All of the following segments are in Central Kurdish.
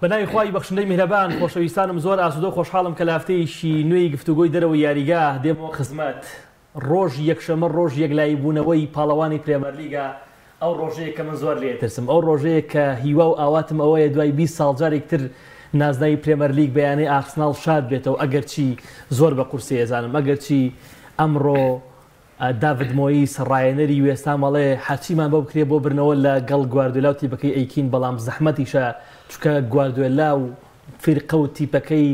بەناوی خی بەخشندەی میرەبان خۆشەویستانم زۆر ئاسوودۆ خۆشحاڵم کە لافتەیەشی نوێی گفتوگۆی دەرەوە یاریگا دێمەوە خزمەت ڕۆژ یەکشەمە ڕۆژ یەکلایی بوونەوەی پاڵەوانی پرێمەرلیگا ئەو ڕۆژەیە کە من زۆر لێترسم ئەو ڕۆژەیە کە هیوا و ئاواتم ئەوەیە دوای 20 ساڵجارێکتر نازدای پرێمەرلیگ بەیانەی ئاخسناڵ شاد بێتەوە ئەگەر چی زۆر بە قورسی ێزانم ئەگەر چی ئەمڕۆ داود مۆیی سڕایەنەری وێستا مەڵێ حچیمان بە بکرێ بۆ برنەوە لە گەڵ گواردوێلاوتی بەکەی ئەیکین بەڵام زەحمەتیشە چکە گواردوێلا و فرقە و تیپەکەی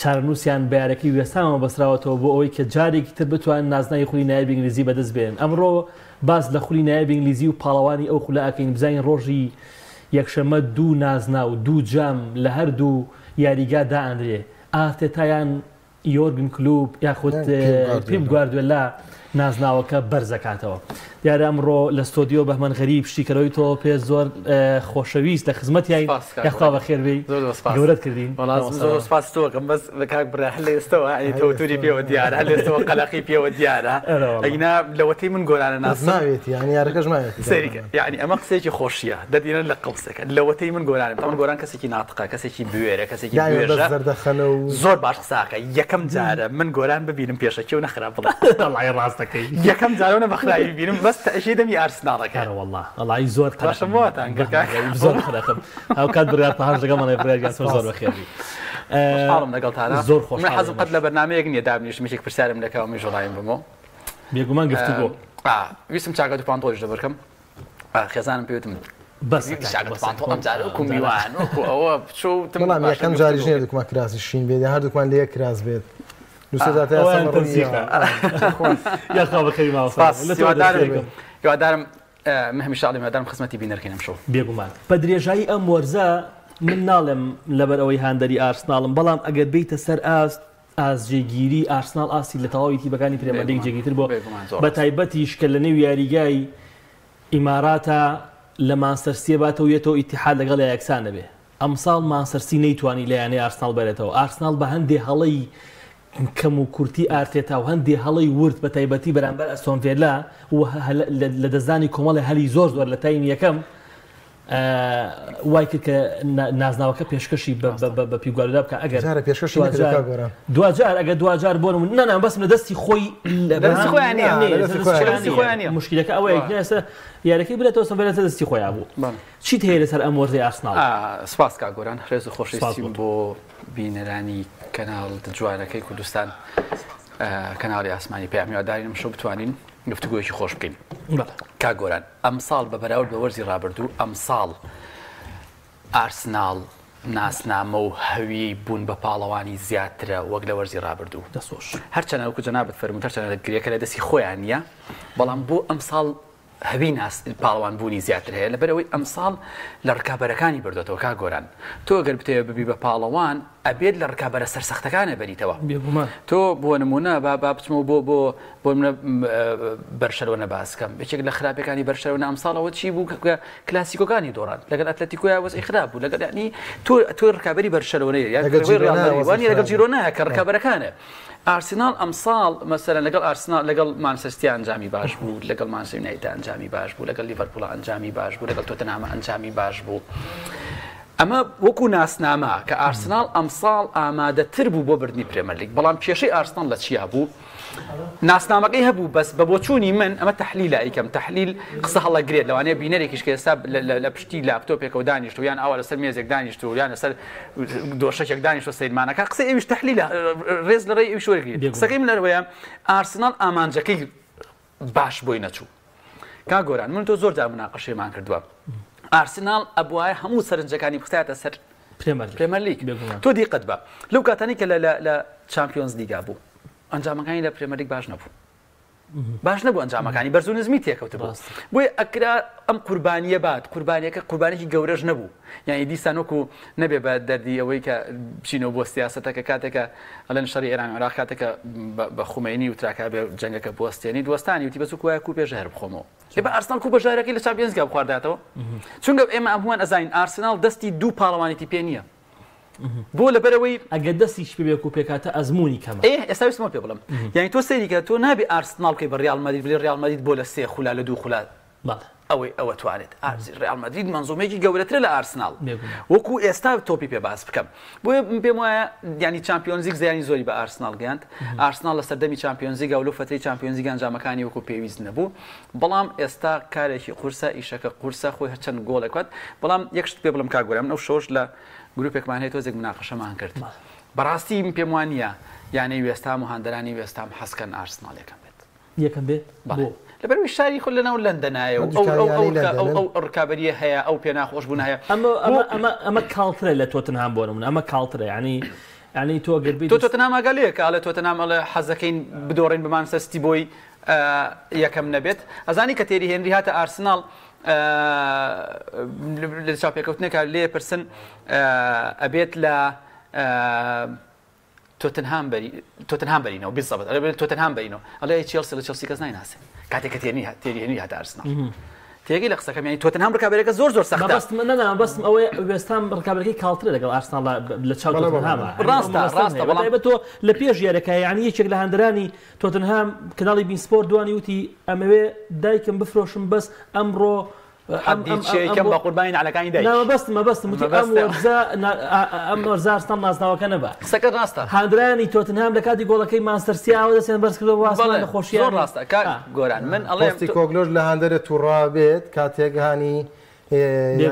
چارنووسیان بارەکی وێستامە بەسراوەتەوە بۆ ئەوەی کە جارێکی تر بتوان نازنای خولی نایبی ئنگلیزی بەدەست بێن ئەمڕۆ باز لە خولی نایبی ئنگلیزی و پاڵەوانی ئەو خولاکەین بزانین ڕۆژی یەکشەمە دوو نازنا و دوو جام لە هەردوو یاریگا دائندرێ ئاتێتایان یۆرگن کلوب یاخود پێم گواردوێلا. نازناوەکە بەرزەکاتەوە دیارە ئەمڕۆ لە ستۆدیۆ بەمەەن غەریب شیکەرەوەی تۆ پێ زۆر اه، خۆشەویست لە خزمەتیایی یخوا بە خێربی گەورەت کردین سپاسۆکەم بەس کاک برا لێستەوە تەوتوری پێوە دیارە لێستەوە قەلاقی پێوە دیارە ئەینا لەوەتی من گۆرانە نازناوێت یانی یارەکەژمایێت یعنی ئەمە قسێکی خۆشیە دەدینە لە قڵسەکە لەوەتی من گۆرانم من گۆران کەسێکی ناتقا کەسێکی بوێرە کەسێکی زۆر باش قساکە یەکەم جارە من گۆران ببینم پێشەکی و نەخراپ بڵێ ڕاست راستەکەی یەکەم جارونە بەخراوی بینم بەس تەشی دەمی ئارسناڵەکەرە والله ئەڵی زۆر قەشمەوەتان زۆر خرەخم ئەو کات برات پاهاش دەگەمانە برگان زۆر بەخێبی. حاڵم لەگەڵ زۆر خۆش حەزم قەت لە بەنامەیەک نیە دابنیش میشێک پرسیارم بێگومان بۆ ویسم پانتۆش خێزانم پێوتم جاری دکمە کراسی شین بێت لە یەک کراس بێت هیوادارم مهمیشاڵی مادام خزمەتی بینەرکەم شو بێگومان بە درێژایی ئەم وەرزە من ناڵێم لەبەر ئەوەی هاندەری ئارسناڵم بەڵام ئەگەر بیتە سەر ئاست ئازجێگیری ئارسنال ئاسی لە تەواویتی بەکانی پرێمەدەی جێگیتر بۆ بە تایبەتیش کە لە نێو یاریگای ئیماراتە لە ماسەرسیە باتەوە یەتەوە ئیتحاد لەگەڵ یەکسانە بێ ئەمساڵ ماسەرسی نەیتوانی لەیانەی ئارسنال بێتەوە ئارسنال بە هەندێ هەڵەی کەم و کورتی ئارتێتا و هەندی هەڵی ورد بە تایبەتی بەرامبەر ئەسۆنفێلا و لە دەزانی کۆمەڵی هەلی زۆر زۆر لە تاین یەکەم وای کرد کە نازناوەکە پێشکەشی بە پیگواردا بکە ئەگەر پێشکەش دوجار ئەگە دوجار بۆن و نەنا بەسم لە دەستی خۆی مشکلەکە ئەوەیەسە یارەکەی برێتەوە سەبێت دەستی خۆیان بوو چیت هەیە لەسەر ئەم وەرزی ئاسنا سپاس کا گۆران خێز خۆشی بۆ بینەرانی کەناڵ جوانەکەی کوردستان کەناڵی ئاسمانی پامیوادارینم شو بتوانین گفتگویەکی خۆش بکەین کاگۆران ئەم ساڵ بە بەراورد بە وەرزی رابرردوو ئەم ساڵ ئارسناڵ ناسنامە و هەوی بوون بە پاڵەوانی زیاترە وەک لە وەرزی رابرردوو دەسۆش هەرچەنەوەکو جەنابەت فەرموتەر چەنە گرێکە لە دەستی خۆیان نیە بەڵام بۆ ئەم ساڵ هەوی پاڵوان بوونی زیاتر هەیە لەبەرەوەی ئەمساڵ لە ڕکابەرەکانی بردوێتەوە کا گۆران تۆ گەر بتەیە ببی بە پاڵەوان ئەبێت لە ڕکابەرە سەرسەختەکانە بەریتەوە تۆ بۆ نمونە با با بچمەوە بۆ بۆ بۆ منە بەرشەرەوەە باسکەم بچێک لە خراپەکانی بەرشەرەوە ئەمساڵەوە چی بوو کە کلاسیکۆکانی دۆران لەگەڵ ئەتلەتیکۆیا وەزی خراپ بوو لەگەڵ ینی تۆ تۆ ڕکابی بەرشەرەوەەیە یا لەگەڵ جیرۆناە کە ڕکابەرەکانە ئارسینال ئەمساڵ مەسەرە لەگەڵ ئارسنال لەگەڵ مانسەستی ئەنجامی باش بوو لەگەڵ مانسیونایتە ئەنجامی باش بوو لەگەڵ لیڤەرپوڵ ئەنجامی باش بوو لەگەڵ تۆتەنامە ئەنجامی باش بوو. ئەمە وەکو ناسنامە کە ئارسنال ئەمساڵ ئامادەتر بوو بۆ بردننی پرێمەلیک بەڵام کێشەی ئارسنال لە چیا بوو؟ ناسنامەکەی هەبوو بەس بە بۆچووی من ئەمە تحلیل ئەیکەم تحلیل قسە هەڵەگرێت لەوانەیە بینەرێکیش کە ئێستا لە پشتی لاپتۆپێکەوە دانیشت و یان ئەوە لەسەر مێزێک دانیشت و یان لەسەر دۆشەکێک دانیشت سەیرمانەکە قسە ئەویش تحلیل ڕێز لەڕێ ئەوشوەرگی قسەکەی منەرەوەیە ئارسنال ئامانجەکەی باش بۆی نەچوو کا گۆران من تۆ زۆر جا مناقەشێمان کردووە ئارسنال ئەبواە هەموو سەرنجەکانی پستایە سەر پرێمەر پرێمەر لیک تۆ دیقت بە لەو کاتانی کە لە چمپیۆنز دیگا بوو ئەنجامەکانی لە پرێمەریک باش نەبوو. باش نەبوو ئەنجامەکانی بەرزوو نزمی تێکەوت باست بۆی ئەکرا ئەم قوربانیە بات قوربانیەکە قوربانێکی گەورەش نەبوو یعنی دیسانۆکو نەبێ بە دەردی ئەوەی کە بچینەوە بۆ سیاستەکە کاتێکە ئەلەن شەڕی ئێران عراق کاتێکە بە خومێنی و تراکە بێ جەنگەکە بۆستێنی دوستانی وتی بەسوک وایە کو پێژهر بخۆمەوە لێ بە ئارسنال کو بەژارەکەی لە چاپێنزگا بخوارداتەوە چونگە ئێمە ئەموان ئەزین ئارسنال دەستی دوو پاڵەوانێتی پێ نییە بۆ لەبەرەوەی ئەگە دەستی شپێک و پێکاتە ئەزمموی کەم ئێستا سمە پێ بڵم یعنی تۆ سەریکە تۆ نابێ ئارسناڵکەی بە ریالمەدید بلی ریالمەدید بۆ لە سێ خولا لە دوو خولات ئەوەی ئەوە توانێت ئازی ڕالمەدرید منزومێکی گەورەتر لە ئارسناڵ وەکو ئێستا تۆپی پێ باس بکەم بۆ پێم وایە دیانی چمپیۆنزیک زیانی زۆری بە ئارسناڵ گەاند ئارسناڵ لە سەردەمی چمپیۆنزی گەولو فتەی چمپیۆنزی گەنجامەکانی وەکو پێویست نەبوو بەڵام ئێستا کارێکی قورسە ئیشەکە قورسە خۆی هەچەند گۆڵێکات بەڵام یەکشت پێ بڵم کاگورم ئەو شۆش لە گرروپێکمان هەیە تۆزێک مناقەشەمان کرد بەڕاستی پێم وانە یانەی وێستام و هەندرانی وێستام حەسکەن ئارسناڵێکم بێت یەکەم بێت لەبەر شاری خۆ لەناو لەندەنایە ئەو ڕکابریە هەیە ئەو پێ ناخۆش بوون هەیە ئەمە کاڵترە لە تۆتنهام بۆنمون ئەمە کاڵترە ینی ینی تۆ گربی تۆ تۆتەنامەگەلەیە کە لە تۆتەنامەڵە حەزەکەین بدۆڕین بمان سەستی بۆی یەکەم نەبێت ئەزانی کە تێری هێنری هاتە ئارسناڵ لە چاپێککەوتنێکە لێ پرسن ئەبێت لە تۆتنهام بەرینەوە بیزەبێت توتنهام تۆتنهام بینەوە ئەڵێ چێلسی لە چلسی کەس نایناسێ کاتێککە تێنی تێری هێنی هەدارسنا. تێگەی لە قسەکەمیانی تۆتن هەم ڕکابێکەکە زۆر زۆر سەخت بەست منەنا بەستم ئەوەی وێستان ڕکابەکەی کاڵترە لەگەڵ ئارسناڵە لە چاو ڕاستە ڕاستە بەڵام بە تۆ لە پێش یارەکە یعنی یەکێک لە هەندرانی تۆتن هەم کناڵی بینسپۆر دوانی وتی ئەمەوێ دایکم بفرۆشم بەس ئەمڕۆ بە قوربین عەکانی بەستمە بەستم ئەم زارستان نازناوەکە نەبە سەکە ڕاستە هاندرانی تۆتنام لە کاتی گۆڵەکەی ماسەرسیاوە دەسێن بەرزکردەوە واستە خۆشیان ڕاستە گۆران من ئەڵێستی کۆگلۆژ لە هەندرە تووڕابێت کاتێکهانی.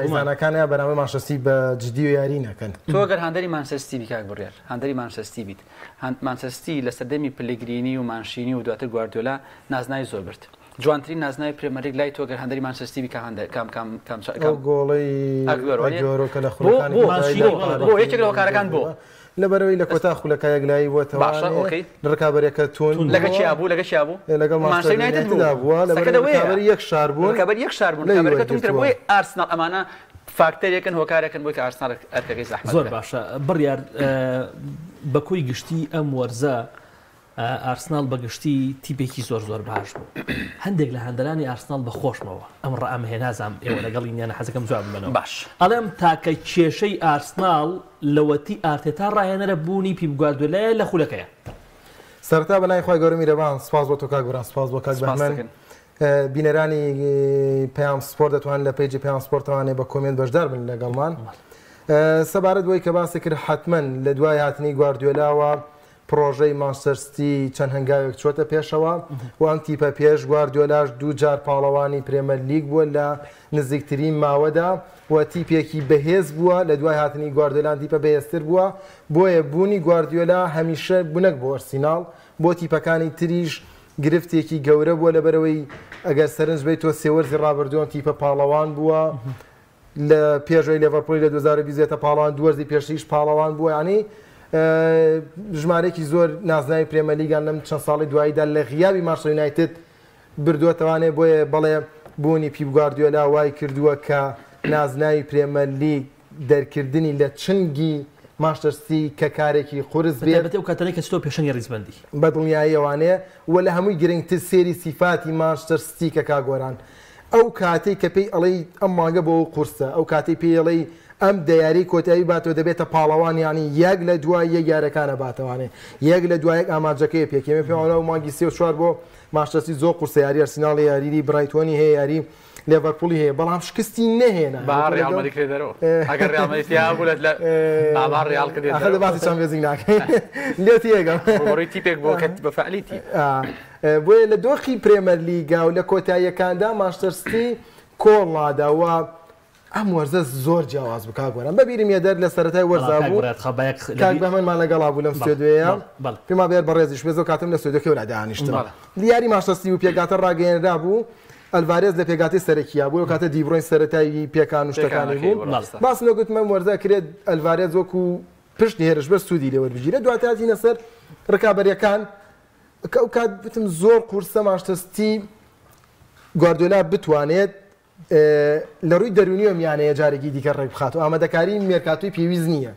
ێزانەکانە بەنامە ماشەستی بە جدی و یاری نەکەن تۆگەر هەندری مانسەستی بیکار بڕێر هەندری مانسەستی بیت هەند مانسەستی لە سەردەمی پلگرینی و مانشینی و دواتر گواردۆلا نازنای زۆر برد جوانترین نازنای پرمیر لیگ لای تۆگەرهندەری مانچستیوی یەکێک لەەوە کارەکان بۆ. لەبەرەوەی لە کۆتا خولەکە یەکلایی بۆتەوە ڕکابەرەکە تون لەگە چیا بوو لەگە چیا بوو لەگەڵ ماشدا بووە لەبەر یەک شار بوون لەبەر یەک شار بوون لەەکە تونتر بۆی ئارسنال ئەمانە فاکتەرێکن هۆکارەکەن بۆی کە ئارسنال ئەرکەکەی زەحمەت زۆر باشە بڕیار بەکۆی گشتی ئەم وەرزە ئارسنال بەگشتی تیپێکی زۆر زۆر باش بوو هەندێک لە هەندەرانی ئارسنال بەخۆشمەوە ئەم ڕام هێنازام ئێوە لەگەڵی نیانە حەزەکەم جواب بنەوە باش ئەڵێم تاکە کێشەی ئارسنال لەوەتی ئارتێتا ڕایەنەرە بوونی پیبگواردولای لە خولەکەیە سەرتا بەلای خی گەورمی دەبان سپاس بۆ تۆکا گوران سپاس بۆ کاکبانمەکن. بینەرانی پێیان سپۆر دەتوان لە پێیجی پێیان سپۆرتوانێ بە کۆمنت بەشدار بن لەگەڵمان سەبارەت بۆی کە باسی کرد حتمما لە دوای هاتنی گواردوێلاوە پرۆژەی ماسەرستی چەند هەنگاوێک چۆتە پێشەوە وان تیپە پێش گواردیۆلاش دوو جار پاڵەوانی پرێمە لیگ بووە لە نزیکترین ماوەدا وە تیپێکی بەهێز بووە لە دوای هاتنی گواردۆلان دیپە بەهێزتر بووە بۆیە بوونی گواردیۆلا هەمیشە بوونەک بۆ ئەرسینال بۆ تیپەکانی تریش گرفتێکی گەورە بووە لەبەرەوەی ئەگەر سەرنج بێت تۆ سێوەرزی ڕابردووان تیپە پاڵەوان بووە. لە پێشوی لەڤەرپۆلی لە 2020 پاڵان دوەرزی پێشیش پاڵەوان بووە ینی ژمارەێکی زۆر نازنای پرێمەلیگان لەم چەند ساڵی دواییدا لە غیابی ماشینایتت بردووەتەوانێ بۆیە بەڵێ بوونی پیبگواردیۆلا وای کردووە کە نازنای پرێمەلی دەرکردنی لە چنگی ماشتەرسی کە کارێکی قرس بێت و کاتەی کە تۆ پێشنی ریزبندی بە دڵنیاییەوانەیە وە لە هەمووی گرنگتر سێری سیفاتی ماشتەرسی کە کاگۆران ئەو کاتێک کە پێی ئەڵی ئەم ماگە بۆ قورسە ئەو کاتەی پێڵەی ئەم دیاری کۆتایی باتۆ دەبێتە پاڵەوانیانی یەک لە دوای یە یارەکانە باتەوانێ یەک لە دوایەک ئاماجەکەی پێکێمە پێوانە و مانگی سێ و چوار بۆ ماشتەسی زۆر قورسە یاری ئەرسینناڵی یاریری برایتۆنی هەیە یاری لێڤەرپولی هەیە بەڵام شکستی نەهێنا بەڕێڵمەریکەوەڵ لێتیێگەڕێتیپێک بۆ بەفعلیتی بۆیە لە دۆخی پرێمەر لیگا و لە کۆتاییەکاندا ماشتەرستی کۆڵاداوە ئەم وەرزە زۆر جیاواز بک گۆران بەبیرم یە دەر لە سەتای وەرزابوومەمان لەگەڵا بوو لەم سێدوێە پێما بێت بە ڕێزیش بێ زۆ کاتم لە سودەکەورا دانیشتم دیاری ماشتەستی و پێگاتە ڕاگەێنرا بوو. ئەلوارێز لە پێگاتی سەرەکییا بوو کاتە دیبڕۆین سەتایی پێکان و شتەکانی بوو باس لەگوتمە وەرزەکرێت ئەلوارێت وەکو پشت هێرش بەر سوودی لەوە بگیرە دواتاتینە سەر ڕکابەرەکان کات بتم زۆر قورسە ماشتەستی گواردۆلا بتوانێت لە ڕووی دەرونیۆم یانەیە جارێکی دیکە ڕێک بخات و ئامادەکاری مێرکاتوی پێویست نییە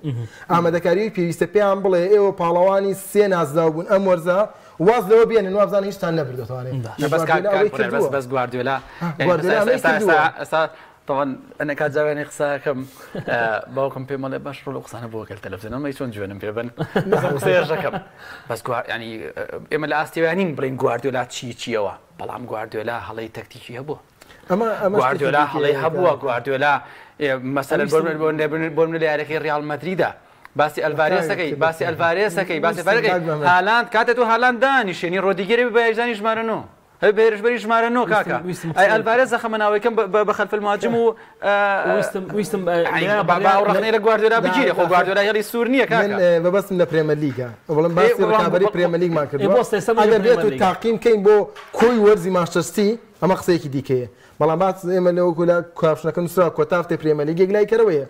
ئامادەکاری پێویستە پێیان بڵێ ئێوە پاڵەوانی سێ نازدا بوون ئەم وەرزە واز لەوە بێن نوابزان هیچتان نەبردوانێت بەس گواردوێلا ئێستا طبعا انا كانت زمان قصة كم باوكم في مالي باش رولو قصة انا بوك التلفزيون ما يشون جوانم في بن بس كم بس يعني اما لاستيوانين بلين جوارديولا تشي تشي بلام جوارديولا هلا تكتيكي هبو ئەمە گواردۆلا هەڵی هەبووە گواردۆلا مەسەل بۆ لایەکەی ریالمەتریدا. باسی ئەلبارێسەکەی باسی ئەلبارێسەکەی باسی بەرەکەی هالاند کاتێت و هالاندانی شوێنی ڕۆدیگەری بەیزانی ژمارەنەوە. هەر بێرشبەری ژمارە نۆ کاکە ئەی ئەلبارێ زەخەمەناوەکەم بە خەلفل ماجم و ویستم ڕخنەی لە گواردۆرا بگیرێ خۆ گواردۆرا هێڵی سوور نییە کاکە بەبستم لە پرێمە لیگە بەڵم باسی ڕابری پرێمە لیگمان کرد بێت و تاقیم کەین بۆ کۆی وەرزی ماشتەستی ئەمە قسەیەکی دیکەیە بەڵام باس ئێمە لەوە گولا کاپشنەکە نووسرا کۆتافتێ پرێمەلیگەێک لای کەرەوەیە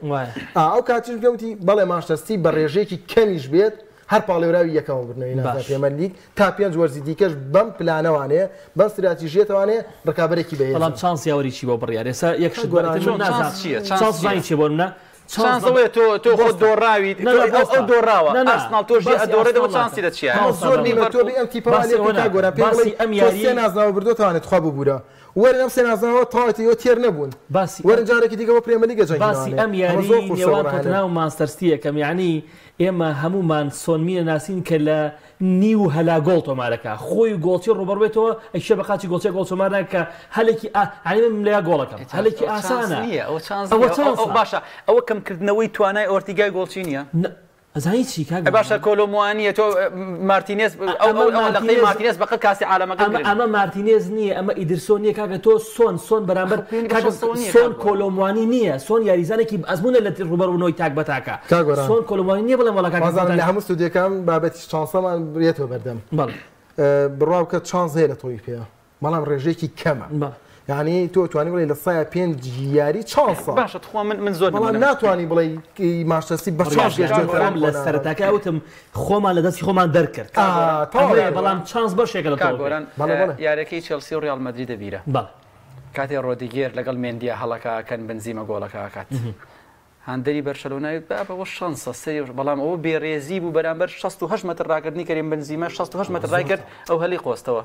ئەو کاتش گەوتی بەڵێ ماشتەستی بە ڕێژێکی کەمیش بێت هەر پاڵێراوی یەکەوە برنەوەی پێمەلیک تا پێنج وەرزی دیکەش بەم پلانەوانەیە بەم سراتیژێتوانێ ڕکابێکی بێ بەڵام چانس یاوەری چی بۆ بڕیارێسا یەک چیە چی بۆ منە؟ چانسەوەی تۆ تۆ خۆ دۆڕاویت دۆڕاوە ئەسناڵ تۆژ ئەدۆڕێتەوە چانسی دەچیە زۆر نیمە تۆ ئەم تیپەوانی گۆرا پێڵی ئەم یاری نازناوە بردوتوانێت خوا ببوورە. وەرە ئەم سێنازەوە تاوەتی تێر نەبوون باسی وەرە جارێکی دیگە بە پرێمەلیگە جەنگ باسی ئەم یاریوانناو ماستەرستیەکەم یعنی ئێمە هەمومان سۆنمیە ناسین کە لە نیو هەلا گۆڵ تۆمارەکە خۆی گۆڵچی ڕۆبەربێتەوە ئەیشە بەقاچی گۆچی گۆڵ تۆمارە کە هەلێکی ئایم لە گۆڵەکەم او ئاسانە باشە ئەوە کەمکردنەوەی توانای ئۆرتیگای گۆڵچی نیە از هاي شيكاغو باشه کولوموانی تو مارتینز. او او لقطه مارتینز بقیه كاس عالم اما اما مارتینز نیه اما ایدرسونیه که تو سون سون برامبر كاغا خب، سون کولوموانی نیه سون ياريزانه از ازمون لت روبرو نوي تاك بتاكا سون كولومواني نیه ولی ولا كاغا مثلا لهم استوديو كام بابت شانس من تو بردم بله که شانس چانس توی پیا مالام رجی کی کم؟ بله یعنی تۆ توانی بڵێ لە سایە پێنج یاری چاسە باشە من من زۆر ناتوانانی بڵێ ماشتەسی بەشام لە سەرتاکە وتم خۆمان لە دەستی خۆمان دەرکرد بەڵام چانس بەشێکە لە کارگۆران یارەکەی چلسی و ریالمەدی دەبیرە کاتێ ڕۆدیگێر لەگەڵ مێندیە هەڵەکە کەن بنزیمە گۆڵەکە کات. هەندری بەرشەلوناوی بەەوە شانسە سری بەڵام ئەوە بێڕێزی بوو بەرامبەر 16 متر ڕاکردنی کەریم بنزیمە 16 متر ڕای کرد ئەو هەلی قۆستەوە.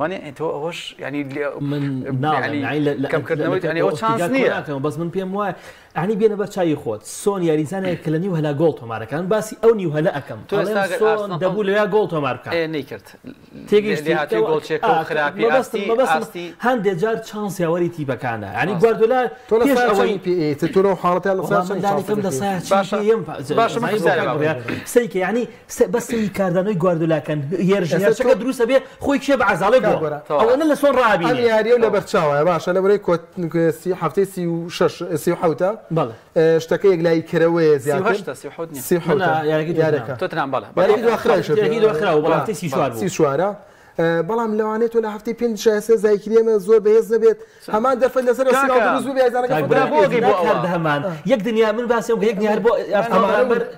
ماني انت اوش يعني من ناڵ يعني, نعم، يعني كم كردنەوەی يعني ئەو چانس نییە بەس من پێم وایە عنی يعني بێنە بە چای خۆت سۆن یاریزانەیە کە لە سون هەلا گۆڵ جولت ومارك اي نيكرت تيجي ئەەکەم جولت لەویا گۆڵ بس ما بس هاند جار چانس یاوەری تیبەکانە ینی گواردولا تۆ حڵەتە لە سیکە ینی بەسی کاردانەوەی گواردولاکەن ێژەکە دروستە بێ خۆی کێ بە عزاڵی سي لە سي ڕابی ئەم یاریە لە بەرچاوە باشە لە بەی سي هەفتەی سي و شش سی و حوتە شتەکە یەک لای کرەوەیە زیاتر یارەکە تۆ تنان بەڵە سي بەڵاتی سي شوارە بەڵام لەوانێت و دفعه هەفتی پێنج شاسە زایکرێمە زۆر بەهێز نەبێت هەمان دەف لەسەر یک دنیا من باسی یەک نیار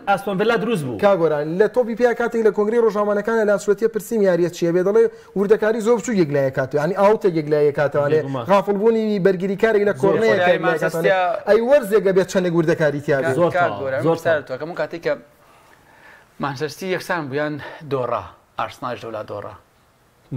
از بلا بوو کاگۆران لە تۆپی پیا کاتێک لە کۆنگری ڕۆژاوانەکانە لاسوەتە پرسیم یاریە چیە بێ دەڵێ وردەکاری زۆر بچوو یەکلایە کاتوانی ئاوتە یەکلایە کاتوانێ غافڵبوونی بەرگری کارێک لە کۆڕنەیە ئەی وەرزێگە بێت چەندە گوردەکاری زور زۆر تو سەرەوەکەم کاتێک کە مانچەستی یەکسان بوویان دورا. ارسنال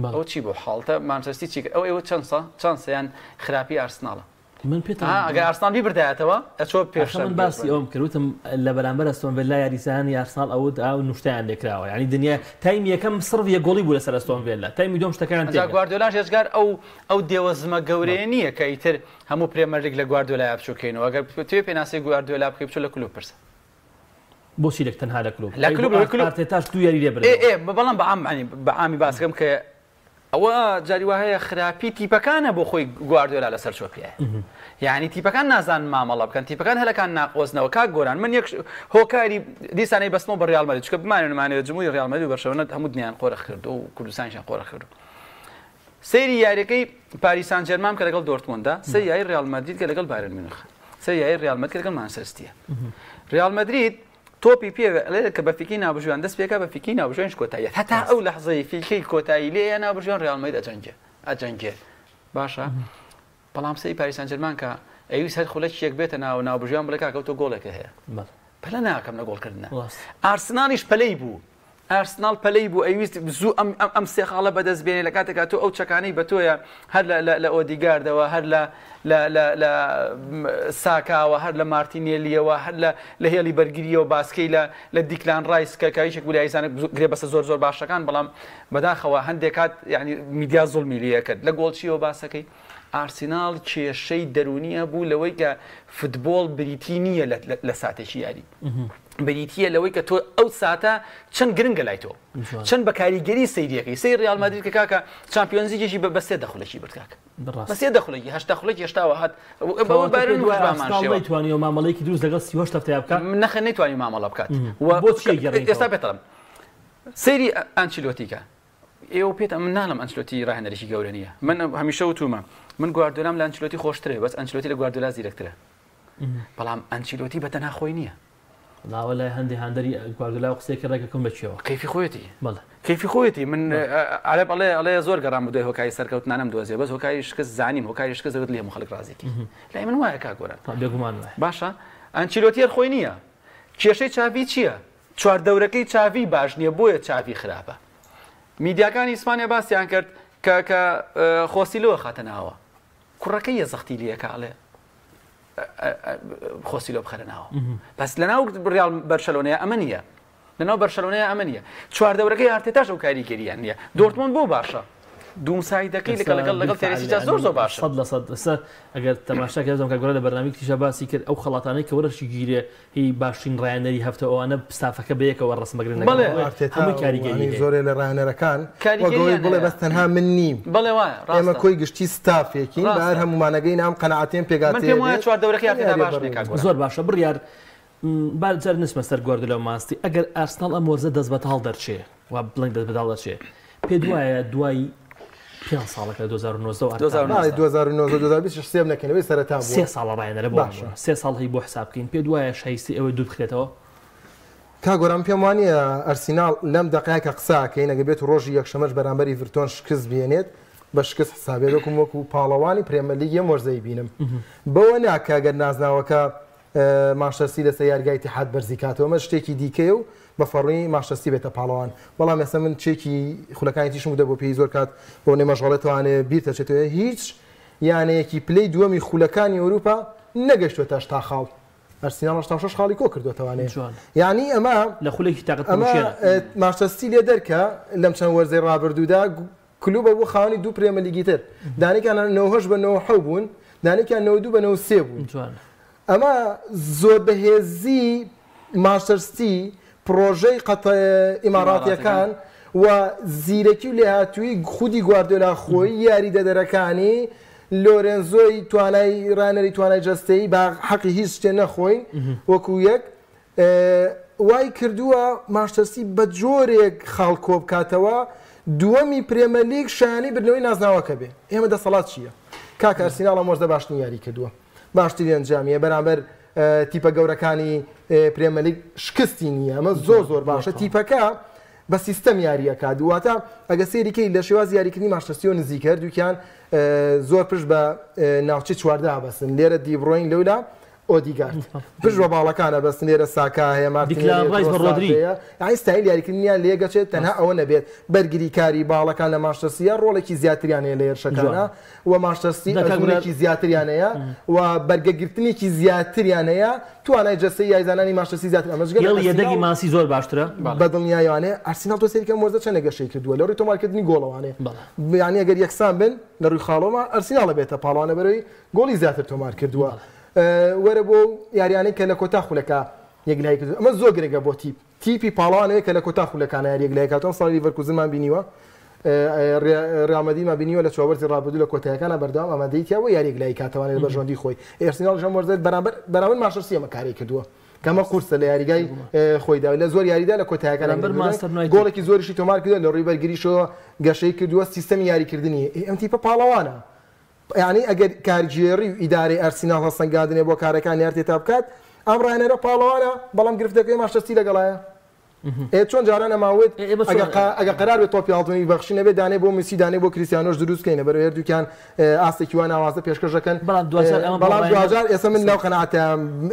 ئەو چی بۆ حڵتە مانچەستی چی ئەو ئێوە چەند چەند سیان خراپی ئارسناڵە من پێ ئەگە ئارسنالی بردایەتەوە ئەچۆ پێش من باسی ئەوم کردوتم لە بەرامبەر ئەستۆنڤل لا یاریسانی یارسال ئەوە ئاو نوشتیان لێکراوە ینی دنیا تایم یەکەم سڕ گۆڵی بوو لە سەر ئەستۆنڤێلا تایمی دۆم شتەکان گواردۆلاش ێزگار ئەو ئەو دێوەزمە گەورەیە نییە کە ئیتر هەموو پرێمەرێک لە گواردۆلای بچووکەینەوە ئەگەر توێ پێناسی گواردۆلا بکەی بچو لە کللو پرسە بۆسی لەکتەنها لە کلوب لە کلوب تاش تو یاری لێ بڵام بەعام بەعامی باسکەم کە ئەوە جاریوە هەیە خراپی تیپەکانە بۆ خۆی گواردۆلا لەسەر چۆپیە یعنی تیپەکان نازان مامەڵە بکەن تیپەکان هەلەکان ناقۆزنەوە کا گۆران من یەک هۆکاری دیسانی بەستمەوە بە ڕالمەری چکە بمانێنمانێت جمووی ڕالمەری بەشەوەنت هەموو دنیان قۆرە کرد و کوردستانیان قۆرە کرد. سری یاریەکەی پاریسان جەرمان کە لەگەڵ دۆرتموندا سری یاری ڕالمەدرید کە لەگەڵ بارن منخ سری یاری ڕالمەد کە لەگەڵ مانسەستیە ڕالمەدرید تۆپی پێ لێ کە بە فیکی نابژوان دەست پێکە بە فیکی نابژێن کۆتاییە هەتا ئەو لە حزەی فیکەی کۆتایی لێ نابژوان ڕالمەی دەجەنگێ ئەجەنگێ باشە بەڵام سی پاریسانجرمان کە ئەوی سەر خولە چێک بێتە ناو ناوبژیان بڵێک کەوتۆ گۆڵێکە هەیە پلە ناکەم لە گۆڵکردن ئارسنانیش پەلەی بوو ئارسنال پەلەی بوو ئەویست زوو ئەم سێخاڵە بەدەست بێنێ لە کاتێکات تۆ ئەو چەکانەی بە تۆیە هەر لە ئۆدیگاردەوە هەر لە ساکاوە هەر لە مارتینێلیەوە هەر لە هێلی بەرگریەوە باسکەی لە دیکلان ڕایسکە کاویشێک ولی ئایزانە گرێ بەسە زۆر زۆر باشەکان بەڵام بەداخەوە هەندێک کات ینی میدیا زۆڵ میلیەکەت لە گۆڵچیەوە باسەکەی ئارسینال کێشەی دەرونیە بوو لەوەی کە فتبۆڵ بریتی نییە لە ساتێکی یاری. بریتە لەوەی کە تۆ ئەو ساتە چەند گرنگگە لای تۆ چەند بە کاریگەری سیرەکەی سی ریال مادرید کە کاکە چمپیۆنزیێکی بە بەستێ دەخلەکی برکاک بەسێ دەخلێکی هەشتا خلێکی هێشتاوە هات توانی مامەڵێکی دروست لەگەڵ سیوەش تەفتیا بکە نەخە نەیتوانی مامەڵە بکات ئێستا پێڵم سری ئەنچیلۆتیکە ئێوە پێێت من نانم ئەنچلۆتی ڕاهێنەرێکی گەورە نیە من هەمیشە وتومە من گواردۆلام لە ئەنچلۆتی خۆشترێ بەس ئەنچلۆتی لە گواردۆلا زیرەکترە بەڵام ئەنچیلۆتی بەتەنها خۆی نییە ناوە لای هەندی هەندری گواردلا قسێکی ڕێکەکەم بچەوە کەفی خۆەتی بڵ کەفی خۆەتی من ئالێ بڵێ ئەڵێ زۆر گەڕام بدوێ هۆکاری سەرکەوتنانم دۆزێ بەس هۆکاری شکست زانیم هۆکاری شکست زەوت لێ مخەڵک رازیکی لای من وایە کا گۆرە بێگومان باشە ئەنچیلۆتیر خۆی نییە کێشەی چاوی چییە چواردەورەکەی چاوی باش نییە بۆیە چاوی خراپە میدیاکانی ئیسپانیا باسییان کرد کە خۆسیلەوە خاتەناوە کوڕەکەی یە زەختی لەکەڵێ خۆسی لۆ بخەرە ناوە پس لە ناو بڕال بەرشەلۆنەیە ئەمە نیە لەناو بەرشەلۆنەیە ئەمە نیە چواردەورەکەی هارتێتاش ئەو کاریگەریان نیە دۆرتمون بۆ باشە دومسایی دەکەی لەگە لەگەڵ لەگەڵ تێریسیجا زۆر زۆر باش لە سەدسە ئەگەر تەماشا کردم کە گوۆرە لە بەرنامی تیژە باسی کرد ئەو خڵاتانەی کە وەرەشی گیرێ هی باشین ڕایەنەری هەفتە ئەوانە پستافەکە بەیەکەوە ڕسمەگرن هەموو کاریگەری زۆرێ لە ڕانەرەکان کاریگەی بڵێ بەس تەنها من نیم بڵێ وایە ئێمە کۆی گشتی ستافێکی بەر هەمومانەگەی نام قەنەعاتێن پێگاتێ چوار دەورەکە زۆر باشە بڕیار بارجار نسمە سەر گواردە لەو ماستی ئەگەر ئارسنال ئەم وەرزە دەست بە هەڵ دەرچێ و بڵنگ دەست بەداڵ دەچێ پێ دوایە دوایی پێ ساڵەکە 2009 نەکەنەوەی سەرتا سێ ساڵ ڕایەنەرە باش سێ ساڵ هی بۆ حسابکەین پێ دوایە شایستی ئەوە دوو بخێتەوە کا گۆران پێم وانە ئەرسینال لەم دقایکە قساکەی نەگە بێت ڕۆژی یەکشەمەش بەرامبەری ڤرتۆن شکست بێنێت بە شکست حسابێتکم وەکو پاڵەوانی پرێمەلیگە مۆرزەی بینم بەوە ناکەگەر نازناوەکە ماشتەسی لەسەر یارگایتی حات بەرزیکاتەوە مە شتێکی دیکەی و بە فەڕی ماشتەستی بێتە پاڵەوان بەڵام ئێستا من چێکی خولەکانی تیشم بودە بۆ پێی زۆر کات بۆ نێمەژغڵێتوانێ بیرتەچێتەوە هیچ یانەیەکی پلەی دووەمی خولەکانی ئەوروپا نەگەشتوێتە شتا خاڵ. ئەرسینانشش خاڵی کۆ کردوتەوانێت جوان ینی ئەمە لە خولێکی تاقت ماشتەستی لێ دەرکە لەم چەند وەرزەی ڕابردوودا کلوبە بۆ خاوەنی دوو پرێمە لیگیتر دانێکیانەوەهش بەەوە حەو بوون دانێکیان نەوە دوو بەەوە سێ بوون جوان ئەمە زۆر بەهێزی ماشتەرستی پرۆژەی قەت ئیماراتیەکان و زیرەکی و لێهاتووی خودی گواردۆلا خۆی یاری دەدەرەکانی لۆرنزۆی توانای ڕانەری توانای جەستەی با حەقی هیچ شتێ نەخۆین وەکو یەک وای کردووە ماشتەسی بە جۆرێک خاڵکۆ بکاتەوە دووەمی پرێمەلیک شانی برنەوەی نازناوەکە بێ ئێمە دەسەڵات چییە کاکەرسینناڵە مۆزدە باشنی یاری کردووە باشتری ئەنجامیە بەرامبەر تیپە گەورەکانی پرێمەلیک شکستی نییە ئەمە زۆ زۆر باشە تیپەکە بە سیستەم یاریەکە دواتە ئەگە سێریکەی لە شێواز یاریکردنی ماشتەسیۆ نزیکە دوکیان زۆر پشت بە ناوچی چواردا بەسن لێرە دیبڕۆین لەولا ئۆدیگارد بژوە باڵەکانە بەستنێرە ساکە هەیە ماردیکلاڕۆدرە ئایستایل یاریکردنییان لێگەچێت تەنها ئەوە نەبێت بەرگری کاری باڵەکان لە ماشتەسیە ڕۆڵێکی زیاتریانەیە لە ێرشەکانە و ماشتەسی ئەگونێکی زیاتریانەیە و بەرگەگرتنێکی زیاتریانەیە توانای جەسی یایزانانی ماشتەسی زیاتر ئەمەژگەل یەدەگی ماسی زۆر باشترە بە دڵنیایوانێ ئارسینال تۆ سریکە مۆزە چە نەگەشەی کردووە لەڕی تۆمارکردنی گۆڵەوانێ بیانی ئەگەر یەکسان بن لە ڕووی خاڵۆمە ئەرسیناڵە بێتە پاڵوانە بەرەوەی گۆڵی زیاتر تۆمار کردووە وەرە بۆ یاریانەی کە لە کۆتا خولەکە یەکلای کرد ئەمە زۆ گرێگە بۆ تیپ تیپی پاڵانەیە کە لە کۆتا خولەکانە یەکلایکاتەوە ساڵی ڤەرکوزمان بینیوە ڕامەدیمە بینیوە لە چوەرزی ڕابدو لە کۆتەکانە بەردام ئەمەدەیتیەوە یاریگلای کاتەوانێت بە ژۆندی خۆی ئێرسینالژە مرزێت بەرامبەر بەراون ماشرسیە مەکاری کردووە. کەمە قورسە لە یاریگای خۆیدا لە زۆر یاریدا لە کۆتایەکان گۆڵێکی زۆریشی تۆمار کردە لە ڕووی بەرگریشەوە گەشەی کردووە سیستەمی یاریکردنی ئەمتی پە پاڵەوانە ینی ئەگەر کارگیێری و ئیداری ئەرسینا هەسەنگادنێ بۆ کارەکانی یارتێتا بکات ئەم ڕایێنەرە پاڵەوانە بەڵام گرفتەکەی ماشتەستی لەگەڵایە ئێ چۆن جاران نەماوێت ئەگە قرار بێت تۆپیاڵتونی بەخشینە بێت دانێ بۆ مسی دانێ بۆ کریسیانۆش دروستکەینە بەر هێردووکیان ئاستێکیوە ناوازە پێشکەشەکەن بەڵام دوجار ئێستا من ناو قەنعاتە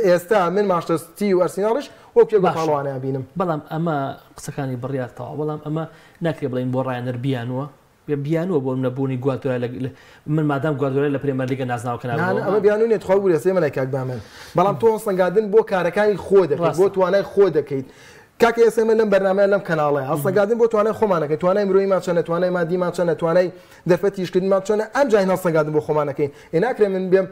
ئێستا من ماشتەستی و ئەرسیناڵش وە پێ باڵوانە بینم بەڵام ئەمە قسەکانی بڕیاتەوە بەڵام ئەمە ناکرێ بڵین بۆ ڕایەنەر بیانوە بیانوە بۆ نەبوونی گواتورا من مادام گواردۆرە لە پرێمەرلیگە نازناوکەنان ئەمە بیانونێت خۆ بوو لەسێ مەلای کاک بامن بەڵام تۆ سنگادن بۆ کارەکانی خۆ دەکەیت بۆ توانای خۆ دەکەیت. کاک ئێسمە لەم بەنامە لەم کەناڵێ ئەسەگادن بۆ توانای خۆمانەکە توانای مرۆی ماچەنە توانای مادیمان چەنە توانای دەفەتیشکردمان چۆنە ئەم جای نەسەگادن بۆ خۆمانەکەین ئێناکرێ من بێم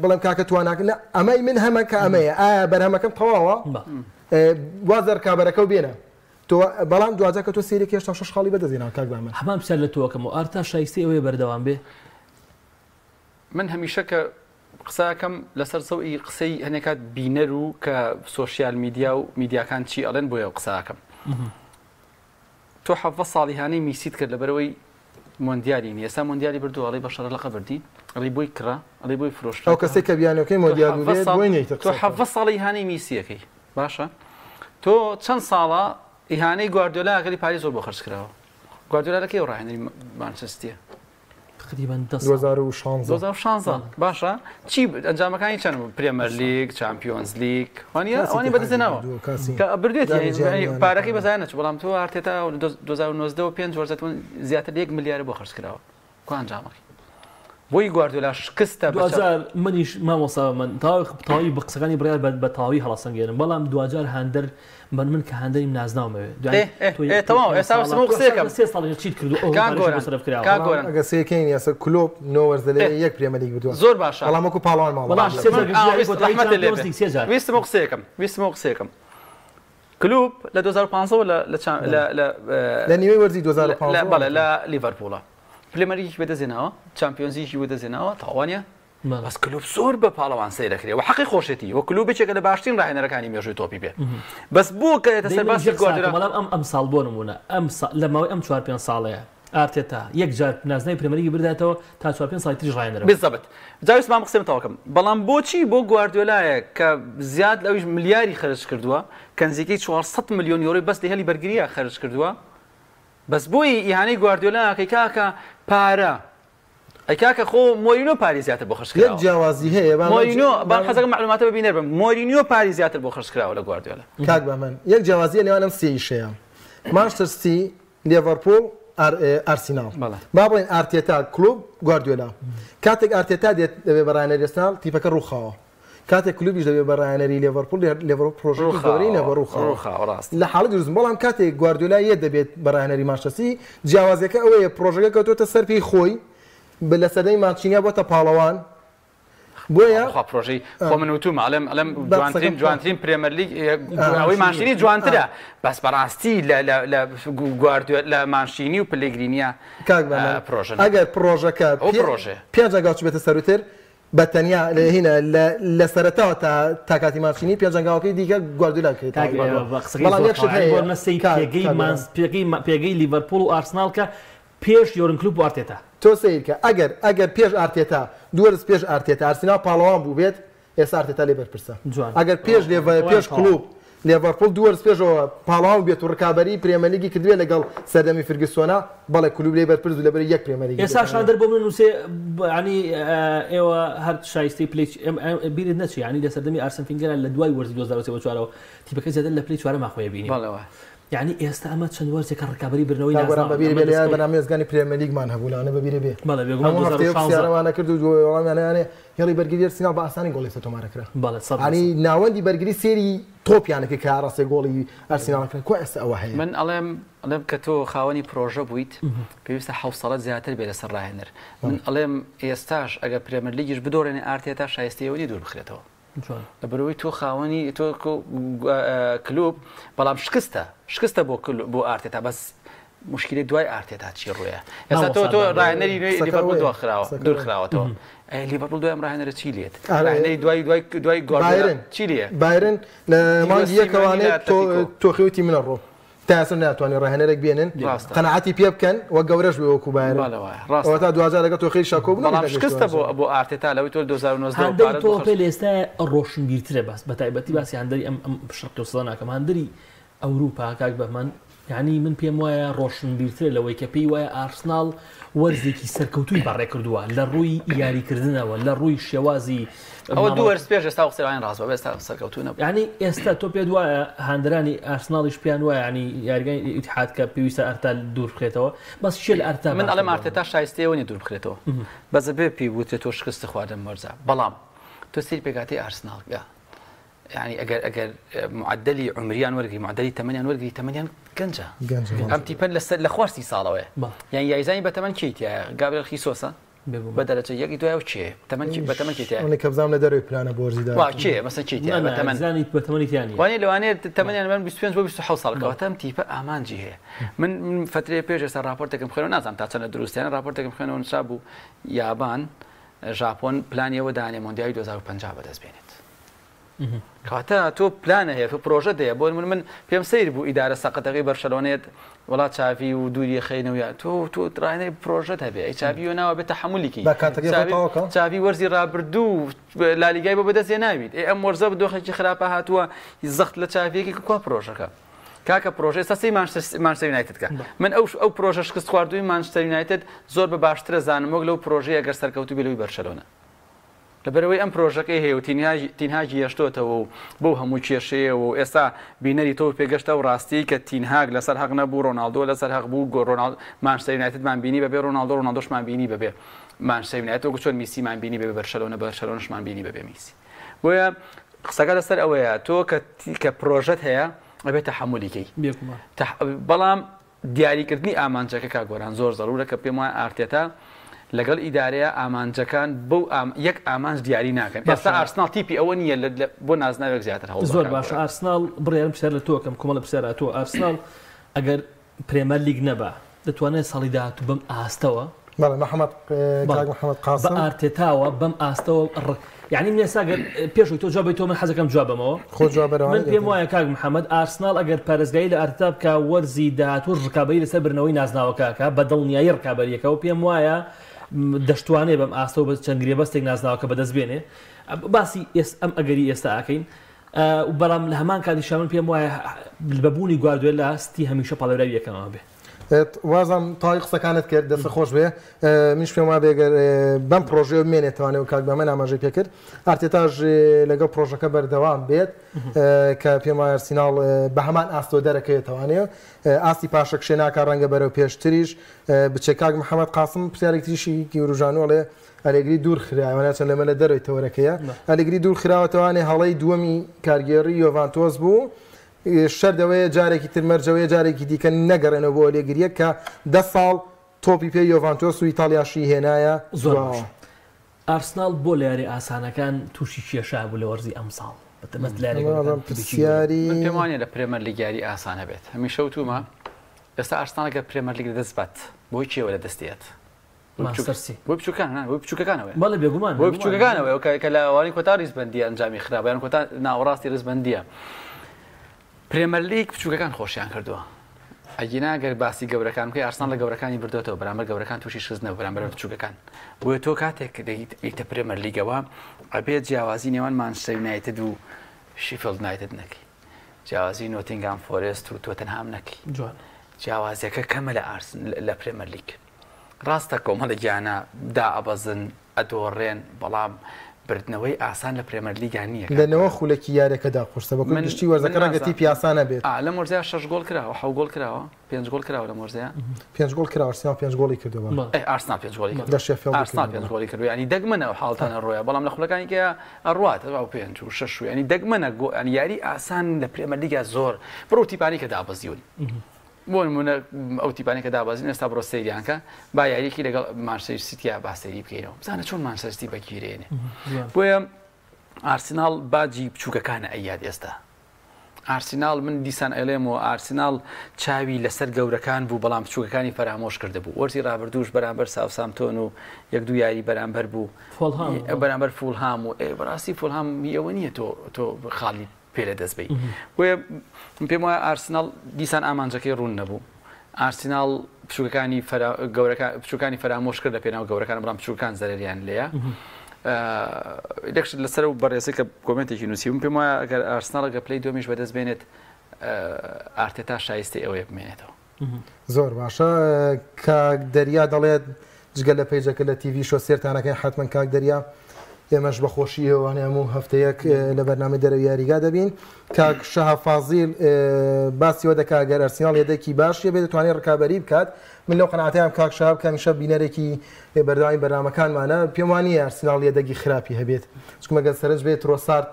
بڵم کاکە توانناکردن ئەمەی من هەمە کە ئەمەیە ئایا بەرهەمەکەم تەواوە وازەر کابەرەکە و بێنە. تۆ بەڵام دوازە کە تۆ سری کێشتا شش خاڵی بەدەزینا کاکبامە هەمان پسەر لە تۆکەم و ئارتا شایستی ئەوەیە بەردەوام بێ من هەمیشەکە قساکەم لەسەر سەوئی قسەی هەنێکات بینەر و کە سوۆسیال میدیا و میدیاکان چی ئەڵێن بۆیە قساکەم تۆ حەفە ساڵیهانەی میسیت کرد لەبەرەوەی مندیاری نی ئێستا مندیاری بردو ئەڵی بەشەرە لەقە بردی ئەڵی بۆی کرا ئەڵی بۆی فرۆشت ئەو کەسێک کە بیانەکەی مدیار تۆ حەفە ساڵی هانەی میسیەکەی باشە تۆ چەند ساڵە ئیهانەی گواردۆلا ئەگەری پاریس زۆر بۆ خرج کراوە گواردۆلا لەکەی ڕاهێنری مانچستیە تقریبان 2016 باشە چی ئەنجامەکانی چەند پرێمەر لیگ چمپیۆنز لیگ وانی بەدەزێنەوە بردێت پارەکەی بەزای نەچ بەڵام تۆ هەرتێتا 2009 و 5 وەرزەتون زیاتر 1 ملیارە بۆ خرج کراوە کو ئەنجامەکە بۆی گواردۆلا شکستە منیش مامۆسا من تاوی قسەکانی بڕیار بە تاوی هەڵسەنگێنم بەڵام دوجار هەندەر من من کە هەندەریم اگه سه کینی یاسە آه، کلوب نۆوەرز لە یەک پرێمەلی بدو زۆر باش ئەڵامەکو پاڵوان ویستم قسێکم ویستم کم. کلوب ل بله ل نیوەی وەرزی 2015 بوده لیڤەرپۆڵە پلێمەریکی بەدەزێنەوە بوده بەدەزێنەوە تاوانە بەس کلوب زۆر بە پاڵەوان سیرەکرێ و حقی خۆشێتی وە کلوبێکێکە لە باشترین ڕاهێنەرەکانی مێژوی تۆپی بێ بەس بۆ کە سەر بەڵام ئەم ئەم ساڵ بۆ نمونە ئەم لەماوەی ئەم چوار پێ ساڵەیە ئارتێتا یەک جار نازنای پرمەری برداتەوە تا چوار پێ سای تریژ ڕاهێنەر بزەبت جاویست مام قسم تاواکەم بەڵام بۆچی بۆ گواردۆلایە کە زیاد ئەویش ملیاری خەرج کردووە کەنزیەکەی 400 میلیۆن یۆری بەس دهێلی بەرگریە خەرج کردووە بەس بۆی ئیهانەی گواردۆلاکەی کاکە پارە ئەکاکە خۆ مۆرینۆ پاری زیاتر بۆ خشکرا جیاوازی هەیە مۆرینۆ با حەزەکە معلوماتە ببینێ بم مۆرینۆ پاری زیاتر بۆ خشکراوە لە یک جوازیه بە من سی جیاوازی مانچستر سی لیورپول ار ئارسیناڵ با بڵێن ئارتێتا کلوب گواردیۆلا کاتێک ئارتێتا دێت لیورپول بەڕایەنە لێستان تیپەکە ڕووخاوە کاتێک کلوبیش رو بەڕایەنەری لێڤەرپول لێڤەر پرۆژۆری لەبڕوخڕاست لە حاڵ درست بەڵام کاتێک گواردیۆلا یە دەبێت جوازیه که اوه پروژه که تو سەرپی خۆی لە سەدەی ماچینیا بۆتە پاڵەوان بۆیە پرۆژەی خۆ من وتوم ئەلم ئەلم جوانترین جوانترین پرێمەرلیەوەی ماشینی جوانترە بەس بەڕاستی لە گواردوێت لە ماشینی و پلگرینیا پرۆژ ئەگەر پرۆژەکە پرۆژێ پێنجگاچ بێتە سەروتر بە تەنیا هینە لە سەرەتەوە تا تاکاتی ماشینی پێنجنگاوەکەی دیگە گواردولا کرد پێگەی لیڤەرپۆل و ئارسنالکە پێش یۆرن کلوب وارتێتا تۆ سیرکە ئەگەر ئەگەر پێش ئارتێتا دوورز پێش ئارتێتا ئارسینا پاڵەوان بوو بێت ئێستا ئارتێتا لێ بەرپرسە ئەگەر پێش لێ پێش کلوب لێڤەرپۆل دوورز پێشەوە پاڵاو بێت و ڕکابی پرێمەلیگی کردوێ لەگەڵ سەردەمی فرگسۆنا بەڵێ کلوب لێ بەرپرز لەبەر یەک پرێمەلی ئێستا شادر بۆ من نووسێ ینی ئێوە هەر شایستی پلیچ بیرت نەچی ینی لە سەردەمی ئارسنفینگەرە لە دوای وەرزی 2024ەوە تیپەکە زیادە لە پلی چوارە ماخۆی بینی بەڵەوە. یعنی ئێستا ئەمە چەند وەرزێکە ڕکابی برنەوەی بەنامێزگانی پرێمەلیگمان هەبووانە بەبیێ بێوانە کرد وڵامیانیانێ هێڵی بەرگری سینا بە ئاسانی گۆڵی تۆمارەکرانی ناوەندی بەرگری سێری تۆپیانەکە کە ڕاستی گۆڵی ئەرسیناکرن کو ئێستا ئەوە هەیە من ئەڵێم ئەڵێم کە تۆ خاوەنی پرۆژە بوویت پێویستە حوسەڵەت زیاتر بێ لەسەر ڕاهێنەر من ئەڵێم ئێستاش ئەگە پرێمەلیگیش بدۆڕێنی ئارتێتا شایستەوەنی دوور بخرێتەوە لە بەرەوەی تۆ خاوەنی تۆ کلوب بەڵام شکستە شکستە بۆ بۆ ئارتێتا بەس مشکلی دوای ئارتێتا چی ڕویە ئێستا تۆ تۆ ڕایەنەری لیڤەرپول دواخراوە دوور خراوەتەوە لیڤەرپول دوای ڕایەنەرە چی لێت ڕایەنەری دوای دوای دوای گۆڕن چی لێ بایرن لە مانگی یەکەوانێت تۆ تۆخیوتی منە ڕۆ تاسم ناتوانین ڕێنەرێک بێنن قەنعاتی پێ بکەن وە گەورەش بێ وەکو باەوە تا دوزار لەگە تۆ خیش شکۆ شکستە بۆ بۆ ئارتێتا لەوەی تۆ 2009 تۆ پێ روشن ڕۆشنگیرترە باس بە تایبەتی باسی هەندری ام شق سڵ ناکەم هەندری اوروبا کاک بەمان ینی من پێم وایە ڕۆشن بیرتر لەوەی کە پێی وایە ئارسناڵ وەرزێکی سەرکەوتوی بەڕێ کردووە لە ڕووی یاریکردنەوە لە ڕووی شێوازی ئەوە دووەرز پێش ێستا قسەلاین ڕاز ئێستا سەرکەوتونە ینی ئێستا تۆ پێ دوایە هەندرانی ئارسناڵیش پیان وایە ینی یاریگەی ئیتحات کە پێویستە ئەرتا دوور بخێتەوە بەس شێل ئەرتا من ئەلە مارتێتا شایستەوەنی دوور بخێتەوە بەزە بێ پێی بوتێت تۆ شکست خواردن مەرزە بەڵام تۆ سری پێگاتی ئارسناڵگە. يعني اگر اگر معدلي عمريان ورقي معدلي ثمانيان ورقي ثمانيان گەنجە ئەم تیپەن لە خواستی ساڵەوەێ یان یایزانی بە تەمەەن کیتە گابل خیسۆسە بە دەرەچە یەکی دوای و چێ تەمەکی بە تەمەکی کەبزان لە دەروی پلانە بۆرزیدا کێ مەسە کیتیانزانی بەتەمەنییان وانێ لەوانێت تەمەیان من 25 ساڵەوە تەم تیپە ئامانجی هەیە من فترێ پێش ئێستا راپۆرتێکم خوێنەوە نازانم تا چەنە دروستیان راپۆرتێکم خوێنەوە نشا بوو یابان ژاپۆن پلانیەوە دانێ مۆندیای 2050 بەدەست بێنێت کاتە تۆ پلانە هەیە تۆ پرۆژە دەیە بۆ من من پێم سیر بوو ئیدارە سەقەتەکەی بەرشەلۆنێت وڵات چاوی و دووری خینەوە تۆ تۆ ترانەی پرۆژەت هەبێ ئەی چاویەوە ناوە بێتە حمولیکی چاوی وەرزی ڕابردوو لالیگای بۆ بەدەستێ ناویت ئەم وەرزە بدۆخێکی خراپە هاتووە زەخت لە چاویەکی کوا پرۆژەکە. کاکە پرۆژێ سەسی مانشتەوینایتتکە من ئەو ئەو پرۆژە شکست خواردووی مانشتەوینایتت زۆر بە باشترە زانمۆک لەو پرۆژەیە گەر سەرکەوتو بلوی بەرشەلۆنە. لەبەرەوەی ئەم پرۆژەکەی هەیە و تینهاجی یشتۆتەوە و بەو هەموو کێشەیەەوە و ئێستا بینەری تۆ پێگەشتە و ڕاستی کە تینهاگ لەسەر حەق نەبوو ڕۆناالدۆ لەسەر حەق بوو گۆڕۆناال مانسەینایتمان بینی بەبێ ڕۆناالدۆ ڕۆناالدۆشمان بینی ببێ مانسەینایەتەوە چۆن میسیمان بینی بێ بەرشەلۆنە بەرشەلۆنشمان بینی ببێ میسی بۆیە قسەکە لەسەر ئەوەیە تۆ کە پرۆژەت هەیە ئەبێتە حمولیکەی بەڵام دیاریکردنی ئامانجەکە کا گۆران زۆر زەرورە کە پێم وایە ئارتێتە لەگەڵ ئیدارەیە ئامانجەکان بۆ یەک ئامانج دیاری ناکەن ئێستا ئارسنال تیپی ئەوە نییە بۆ نازناوێک زیاتر هەڵ زۆر باش ئارسنال بڕێرم پسەر لە تۆکەم کۆمەڵە پسێرا تۆ ئارسنال ئەگەر پرێمە لیگ نەبا دەتوانێت ساڵی داهات بم ئاستەوە بەڵێ محەممەد محەممەد قاس ئارتێتاوە بەم ئاستەوە یعنی نێساگەر پێش تۆ جوابی تۆ من حەزەکەم جوابمەوە من پێم وایە کاک محەممەد ئارسنال ئەگەر پارێزگایی لە ئارتاب کا وەرزی داهات و ڕکابی لەسەر برنەوەی نازناوەکەکە بە دڵنیایی ڕکابەریەکە و پێم وایە دەشتوانێ بەم ئاستە بە چەندگرێ بەستێک نازناوکە بەدەست بێنێ باسی ئێس ئەم ئەگەری ئێستا ئاکەین بەڵام لە هەمان کاتیشا من پێم وایە بەبوونی گواردوێ لە ستی هەمیشە پاڵەرەوی یەکەمەوە بێت وازم تای قسەکانت کرد دەست خۆش بێ میش پێم وا بێگەر بەم پرۆژێ مێنێتوانێت و کاک بە من ئاماژەی پێ کرد ئارتێتاژ لەگەڵ پرۆژەکە بەردەوام بێت کە پێم وایە سینناڵ بە هەمان ئاستۆ دەرەکەوێتوانێت ئاستی پاشە کشێ ناکە ڕەنگە بەرەو پێشتریش بچێک کاک محەممەد قاسم پرسیارێک تریشی گیروژانۆڵێ ئەلێگری دوور خراوەە چەند لەمە لە دەروی تەوەرەکەیە ئەلگری دوور خراوەتەوانێ هەڵی دووەمی کارگێڕی یۆڤانتۆز بوو. شەردەوەیە جارێکی ترمەرجەوەی جارێکی دیکە نەگەڕێنەوە بۆ لێگریە کە ده ساڵ تۆپی پێی یۆڤانتۆس و ئیتالیاشی هێنایە زۆر ئارسنال بۆ لارێ ئاسانەکان تووشی کێشا بوو لە وەرزی ئەمساڵ پرسیاری پێوانێت لە پرێمەر لیگاری ئاسانە بێت هەمیشە وتومە ئێستا ئارسانەکە پرێمەرلیگ دەستبات بۆی کێوە لە دەستێت بچووکەکانەوەی بێگومان بچووکەکانەوە کە لەوانی کۆتا ریزبندی ئەنجامی خراپیان کۆتا ناوەڕاستی ریزبندیە. پرێمەلیک بچووکەکان خۆشیان کردووە ئەگینا گەر باسی گەورەکان بکەی ئارسان لە گەورەکانی بردوێتەوە بەرامبەر گەورەکان تووشی شزنە بەرامبەر بچووکەکان بۆیە تۆ کاتێک دەیتە پرێمەر لیگەوە ئەبێت جیاوازی نێوانمان سەوینایتە دوو شیفلد نایتت نەکی جیاوازی نۆتینگام فۆرێست و تۆتەن هام نەکی جیاوازەکە کەمە لە ئارسن لە پرێمەر لیک ڕاستە کۆمەڵە گیانە دا ئەبەزن ئەدۆڕێن بەڵام بردنەوەی ئاسان لە پرێمەرلیگان نیە لەنەوە خولەکی یارەکەدا قورسە بە منشتی وەرزەکەڕگەتی پیاسانە بێت لە مرزیا شش گۆل کراوە حو گۆل کراوە پێنج گۆل کراوە لە مرزیا پێنج گۆل کراوەسییا پێنج گۆڵی کردەوە ئارسنا پێنج گۆلی ئارسنا پێنج گۆلی کردو ینی دەگمەنە هاڵتانە ڕۆیە بەڵام لە خولەکانی کە ئەڕات ئەو پێنج و شش ینی دەگمەنە گۆ ئەنیاری ئاسان لە پرێمەرلیگە زۆر بڕوتیپانی کە دابەزیون بۆ نمونە ئەو تیپانێکە دابازین ئێستا بڕۆ سریانکە با یاریکی لەگەڵ مانسەرسییا باسەری بکەینەوە بزانە چۆن مانسەرستی بەگیرێنێ بۆیە ئارسینال باجی بچووکەکانە ئەیاد ئێستا ئارسینال من دیسان ئەلێم و ئارسینال چاوی لەسەر گەورەکان بوو بەڵام بچووکەکانی فەرامۆش کرده بوو وەرزی ڕابردوش بەرامبەر ساوسامتۆن و یەک دو یاری بەرامبەر بوو بەرامبەر فولهام و بەڕاستی فولهام یەوە نییە تۆ تۆ خالی پێ لە دەست بی پێم وایە ئارسنال دیسان ئامانجەکەی ڕوون نەبوو ئارسینال پشوەکانی پچوەکانی فرامۆش کرد لە پێناو گەورەکان بڵام پچوکان زەرریان لەیە لەکشت لەسەر و بەڕێسی کە کۆمنتێکی نووسیم پێم وایە ئەگەر ئارسنالگە پلەی دومیش بەدەست بێنێت ئارتێتا شایستی ئەوەیە بمێنێتەوە زۆر باشە کاک دەریا دەڵێت جگە لە پێیجەکە لە تیوی شۆ سێرتانەکەی حتمما کاک دەریا ئێمەش بەخۆشی ئەوان هەموو هەفتەیەک لە بەرنامە دەرەوی یاریگا دەبین کاک شەهافازیل باسیەوە دەکا گەر ئەرسیال یەدەکی باشە بێت دەتوانێت ڕکابی بکات من لەو قەناتیان کاک شاب کەمیشە بینەرێکی بەرداوای بەرنمەکانمانە پێم وانی ئەرسینال یەدەگی خراپی هەبێت چکمەگە سەرنج بێت ڕۆسارد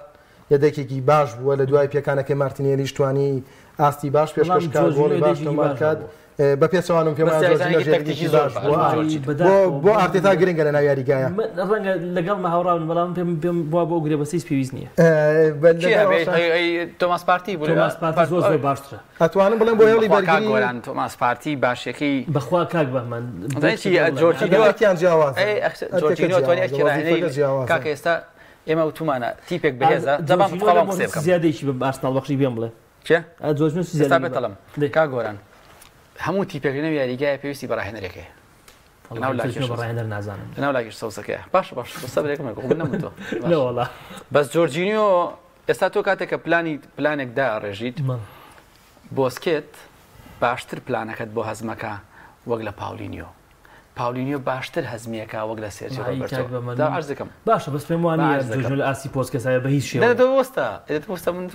یەدەکێکی باش بووە لە دوای پێکانەکەی مارتینێلیشتوانی ئاستی باش پێشکەشکات. بە پێچوانم بۆ ئارتێتا گرنگە لە ناویاریگایە ڕەنگە لەگەڵ هاوراون بەڵام پێم پێم وا بۆ گرێ بەسیس پێویست نییە تۆماس پارتی زۆر باشترە ئەتوانم بڵم بۆ هێڵی بەرگۆران تۆماس پارتی باشێکی بەخوا کاک بەمەند جۆرتیان جیاواز کاک ئێستا ئێمە وتومانە تیپێک بهێزە دەبام زیادێکی بە باشناڵ بەخشی پێم بڵێ زۆر زیاد بێتەڵم کا گۆران هەموو تیپێکردنەوە یاریگایە پێویستی بەڕاهێنەرێکەیە ڕێنەر نازانم لەناو لاگەشت سەوسەکە باش باش سەبرێکم نەمتۆ بەس جۆرجینیۆ ئێستا تۆ کاتێک کە پلانی پلانێکدا ڕێژیت بۆسکێت باشتر پلانەکەت بۆ هەزمەکە وەک لە پاولینیۆ پاولینیۆ باشتر هەزمیەکە وەک لە سێرجی ڕۆبرتۆ باشە بەس پێم وانە ئاسی پۆستکەسایە بە هیچ شێوەدەوەستا ئێستا من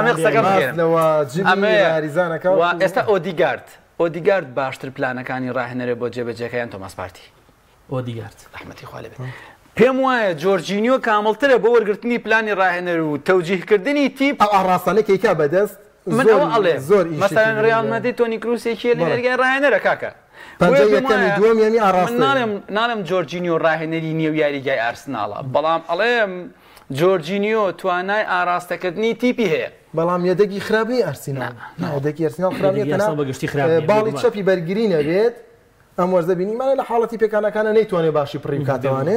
ئەمەریزانەکە ئێستا ئۆدیگارد ئۆدیگارد باشتر پلانەکانی ڕاهێنەرە بۆ جێبەجەکەیان تۆماسپارتی ئۆدیگارد رححمەتی خوالێ پێم وایە جۆرجینیۆ کاملترە بە وەرگرتنی پلانی ڕاهێنەر و تەوجیهکردنی تیپ ئاڕاستانەکەیکا بەدەست من ئەوە ئەڵێ زۆر مەسەن ڕیانمەدی تۆنی کروسێکی لەگەی ڕاهێنەرە کاکە ناڵم جۆرجینیۆ ڕاهێنەری نیە و یاریگای ئارسناڵە بەڵام ئەڵێم جۆرجینیۆ توانای ئاراستەکردنی تیپی هەیە بەڵام یەدەگی خراپی ئەرسینا ناوەدەکی ئەرسینال خراپی بەگشتی خراپ باڵی چەپی بەرگرینە بێت ئەم وەرزە بینیمانە لە حاڵەتی پێکانەکانە نەیتوانێت باشی پڕیم کاتەوانێ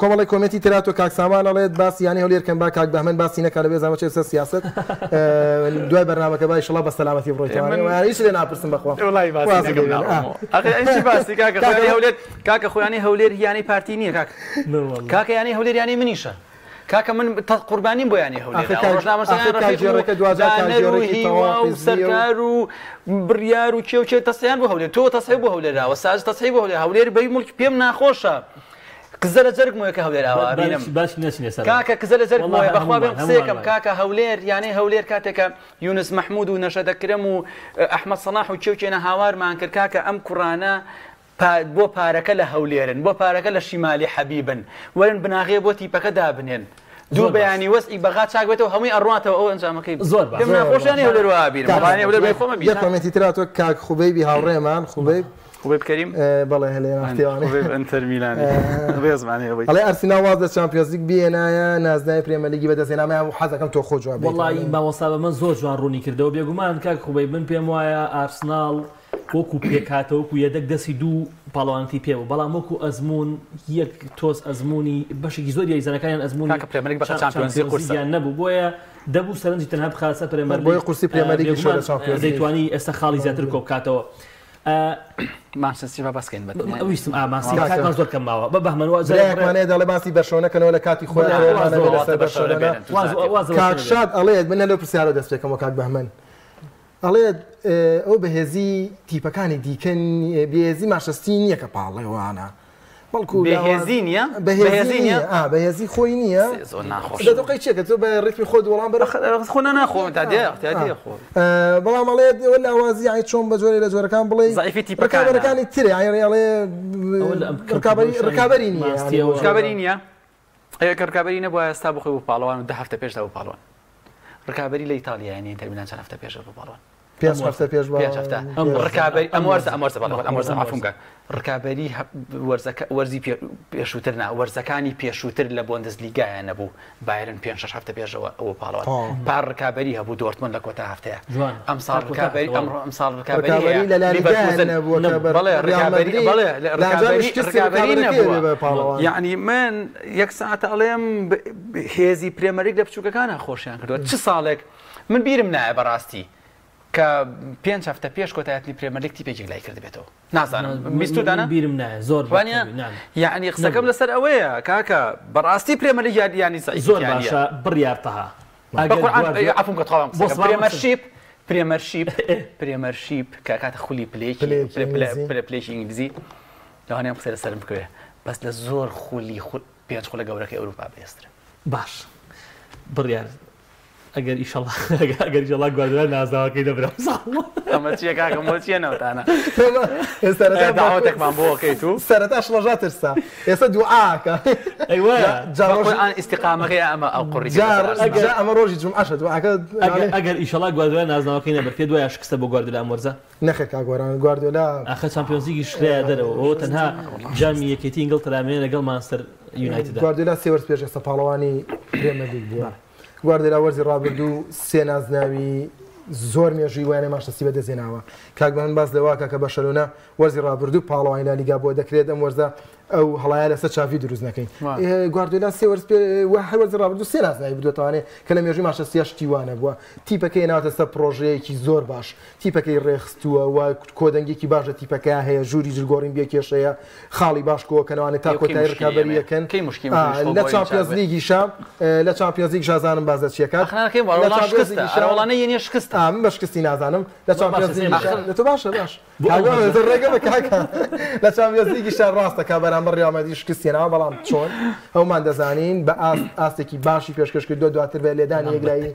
کۆمەڵی کۆمەتی تراتۆ کاکسامان ئەڵێت باسی یانی هەولێرکەم با کاک بەمن باسی نەکە لەبێ زانەوە چێت سیاست دوای بەنامەکە با شڵە بە سەلامەتی بڕۆیتوانێت هیچ لێ ناپرسم بخوا باسی کاکە هەولێت کاکە خۆیانی هەولێر هیانی پارتی نییە کاک کاکە ینی هەولێر ینی منیشە کاکە من قوربانیم بۆ یانی هەولێ سەرکار و بریار و کێو چێت تەسیان بو هولي تۆ تەسی بۆ هەولێرا و ساج تەسی بۆ هەولێ هەولێر بەی ملک پێم ناخۆشە. قزە لە جەرگ مویەکە هەولێراوە کاکە کزە لە جەرگ موە بەخوا بێم قسەیەکەم کاکە هەولێر یانەی هەولێر کاتێکە یونس مححمود و نەشەدەکرم و ئەحمە سەناح و چێوچێنە هاوارمان کرد كاكا ام کوڕانە بۆ پارەکە لە هەولێرن بۆ پارەکە لە شیمالی حەبیبن وەرن بناغێ بۆ تیپەکە دابنێن. دوو بەیانی وەستی بەغا چاکبێتەوە هەمووی ئەڕاتەوە ئەو ئەنجامەکەی زۆر خۆشانی هەولێرواابیرمەتی تراتوە کاک خوبەیبی هاوڕێمان خوبەی بکەریم بەڵێ هەلێڵێ ئەرسینا واز لە چمپیۆزیک بێنایە نازدای پرێمەلیگی بەدەستێنامە و حەزەکەم تۆ خۆ جواب وڵی باوەسا بە من زۆر جوان ڕوونی کردەوە بێگومان کاک خوبەی من پێم وایە ئارسناڵ. وەکو پێکاتەوەکو یەدەک دەسی دوو پاڵەوانتی پێوە بەڵام وەکو ئەزمون یەک تۆز ئەزمموی بەشێکی زۆر یزانەکانیان ئەزمونی پرێمەیان نەبوو بۆیە دەبوو سەرنجی تەنها بخاسە پرێمەر بۆی قورسی پرێمەری دەیتوانی ئێستا خاڵی زیاتر کۆبکاتەوە. ماسەسی بەسکەین بەویستم ئاماسی زۆرکەم ماوە بە بەمەوانەیە دەڵێ باسی بەشەوەەکەنەوە لە کاتی خۆیان کاکشاد ئەڵەیە منە لە پرسیارە دەستێکەوە کاک بەمەن. ئەڵێ ئەو بەهێزی تیپەکانی دیکەن بێزی ماشەستی نییە کە پاڵێوانە بەڵکو بەهێزی نیە آه، بەهێزی خۆی نییە دەقی چێکە تۆ بە ڕێکی خۆ وەڵام بەخۆنە ناخۆم تا آه. آه، بەڵام ئەڵێ ئەوە لاوازی ئای چۆن بە زۆری لە زۆرەکان بڵێ زایفی تیپەکانەکانی ترێ ئاڵێ ڕکابی نیەکابی ركابري ئەوە کەڕکابی نەبووە ئێستا بو استابو خو بالوان ده هەفتە پێشدا و پاڵوان ڕکابی لە ئیتالیانی تەرمینان چەند هەفتە بيش بە بالوان ڕکابی وەرزی پێشووترنا وەرزەکانی پێشووتر لە بۆندز لیگایە نەبوو بارن پێ شش هەفتە پێشەوە ئەوە پاڵەوە پار ڕکابی هەبوو دۆرتمن لە کۆتا هەفتەیە ئەم ساڵ ڕکابی ئەمڕۆ ئەم ساڵ ڕکابی یعنی من یەک ساعتە ئەڵێم هێزی پرێمەریک لە بچووکەکانە خۆشیان کردووە چ ساڵێک من بیرم نایە بەڕاستی. کە پێنج هەفتە پێش کۆتایەتی پرێمەلێکی پێکی لای کرد بێتەوە نازانم دانه بیرم نه زور بانە یعنی قسەکەم نعم. لەسەر ئەوەیە کاکە بەڕاستی پرێمەلی یادیانی زۆر باشە بڕیارتەها ئەفم کەڵام پرێمەرشیب پرێمەرشیب پرێمەرشیب کە کاتە خولی پلێکی ئینگلیزی لەوانیان قسە لەسەرم بکوێ بەس لە زۆر خولی پێنج خولە که اروپا بێسترە باش بریار ان ان شاء شاء الله الله ئەگەر ئیشەڵ ئەگەر جڵا گواردوان نه دەبرم نه سره تا اه، بۆ تک من بو اوکی تو جار شڵژا ترسا ئێستا دوعاکە ئەیوەجان ئیسیقامەکەی ئەمە ئەو قڕیجار ئەمە ڕۆژی جمعاشە دوعاکە ئەگەر ئیشەڵا گواردوان نازناوەکەی نەبەرپێ دوای شکستە بۆ گواردلا کا گوران گۆران اخر چمپیونز لیگ شری دەرەوە او تنها جامی یەکێتی ئینگڵ تەرامێن لەگەڵ مانستەر یونایتدا گواردلا سێوەرز پێش ئێستا پاڵەوانی پرێمە بووە. گواردێرا وەرزی ڕابردوو سێ نازناوی زۆر مێژوی وایە ماشتەسی بە دەزێناوە کاکبان باز لەواکە کە بە شەلوونە وەرزی ڕابردوو پاڵەوەی لا لیگا بۆ دەکرێت ئەم وەرزە ئەو هەڵایە لەسەر چاوی دروست نەکەین گواردوێنا سێ وەرز هەروەرز ڕابردو سێ لازای بدوێتوانێت کە لە مێژوی ماشەسیە شتیوانە بووە تیپەکەی ناوتە سە پرۆژەیەکی زۆر باش تیپەکەی ڕێخستووە و کۆدەنگێکی باشە تیپەکە هەیە ژووری جلگۆڕین بێ کێشەیە خاڵی باشکۆکەنەوانێت تا کۆتای ڕکابەری یەکەن لە چاپیازلیگی شام لە چاپیازیک ژازانم بازە چیەکە شکست من بە شکستی نازانم لە چاپیازی تۆ باشە باش. ڕێگە بە کاکە لە چاویێزیگیشە ڕاستە کا بەرامبەر ڕامەدی شکستێنەوە بەڵام چۆن ئەومان دەزانین بە ئاستێکی باشی پێشکەشکرد دو دواتر بە لێدان یەگرایی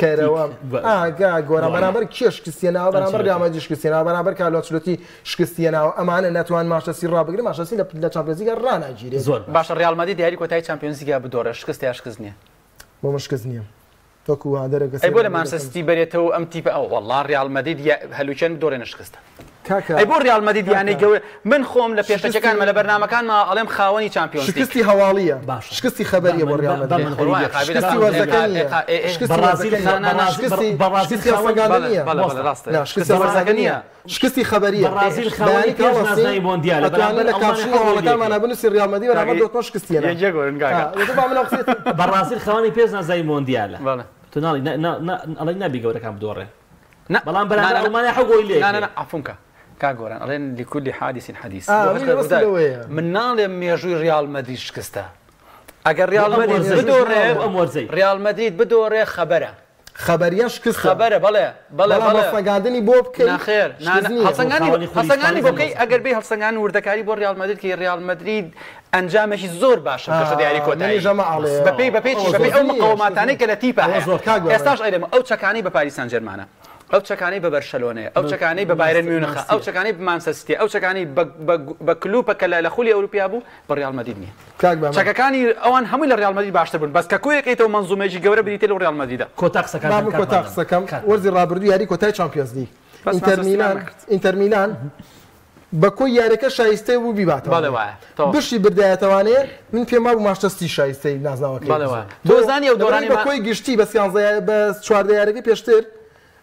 کەرەوە ئاگا گۆرە بەرامبەر کێ شکستێنەوە بەرامبەر ڕامەدی شکستێنەوە بەرامبەر کالۆچلوتی شکستێنەوە ئەمانە ناتوان ماشەسی ڕابگرن ماشەسی لە چاپێزیگە ڕناگیری زۆر باشە ڕالمەدی دیاری کۆتای چمپیۆنزیگە بدۆرە شکست یا شکست نیە بۆ مشکست نییە. تۆکو هەندەرە گەس بۆ لە مانسەستی بێتەوە ئەم تیپە ئەو وەڵا ڕالمەدید هەلوچەند دۆرێنە شکستە. ای بۆ ریال یعنی گەور من خۆم لە پێشەکان مە ما علم ئەڵێم خاوەنی چمپیۆن شکستی هەواڵیە باش شکستی خبریە بۆ ریال شکستی خبریە لەکانمانە یعنی بنووسی ریامەدی بەرامەۆ شکستیە بەڕاستی خاوەنی پێز نازای مۆندیالە بله. تو ناڵی نبی گەورەکان بدۆڕێ بەڵام نه حەگۆی لێ عفونکە كاغوران الان لكل حادث حديث آه من ناڵێ مێژووی ریال مدرید شکستە ئەگەر ریال مدرید بدۆڕێ ريال مدريد بدور خبره خبر خبریه شکست خبره بله بله بله فگادنی بوب کی نخیر نه حسنگانی حسنگانی بوب کی اگر به حسنگان وردکاری بر رئال مادرید که رئال مادرید انجامش زور باشه که شده یاری کوتای جمع علیه بپی بپی بپی او مقاومتانی که لطیفه استاش ایرم او چکانی به پاریس سن ژرمانه ئەو چەکانەی بە بەرشەلۆنەیە ئەو چەکانەی بە بایرن میونخ ئەو چەکانەی بمانسەستی ئەو چەکانی بە کلوپەکە لە لە خولی ئەوروپیا بوو بە ڕالمەدی نیە چەکەکانی ئەوان هەموو لە ڕالمەدی باشتر بن بەس کە کۆیەکەیتەوە منزومێکی گەورە بریتێ لە ڕالمەدیدا کۆتاقسەکان کۆتاقسەکەم وەرزی ڕابردوو یاری کۆتای چمپیۆزنی ئینتەرمیلان بە کۆی یارەکە شایستەی بوو بیباتەوە بشی بردایەتەوانێ من پێما بوو ماشتەستی شایستەی نازناوەکە دۆزانی ئەو دۆرانی بە کۆی گشتی بە سیانزای بە چواردە یارەکە پێشتر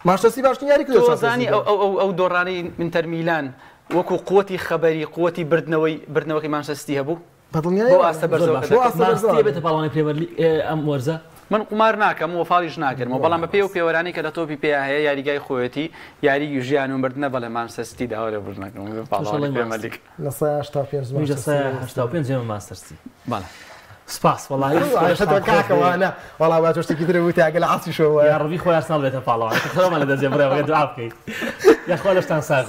ماشتەسی باشتن یاری زانی ئەو دۆڕانەی منتەر میلان وەکو قوتی خەبەری قوتی بردنەوەی بردنەوەی مانشەستی هەبوو بەڵێت باڵانی پێ ئەم وەرزە من قمار ناکەم و فاڵیش ناکردم بەڵام بە پێ و پێوەرانی کە لە تۆپی پێ هەیە یاریگای خۆەتی یاری گژیان و بردنە بەڵێ مانسەستی داوەرە بردنەکەم پاڵ لە 5 ماستەرسی باە. سپاس وڵایکەوانە وڵا با تۆشتێکی درە وتی ئەگەل عسی شەوە ڕوی خۆی ساڵ بێتە پاڵەوە خەمە لە دەزیێ بڕێ دوعا بکەیت یخوا لەشتان ساز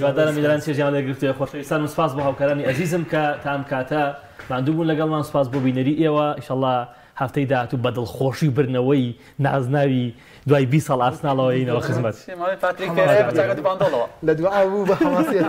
یوادارم میدران چێژیان لەگرتوێ خۆشەویستان سپاس بۆ هاوکارانی ئەزیزم کە تام کاتە مادووبوون لەگەڵمان سپاس بۆ بینەری ئێوە ئیشله هەفتەی داهات و بەدڵ خۆشی برنەوەی نازناوی دوای بی ساڵ ئاسناڵەوەینەوە خزمەت لە دوعا بوو بە حواسی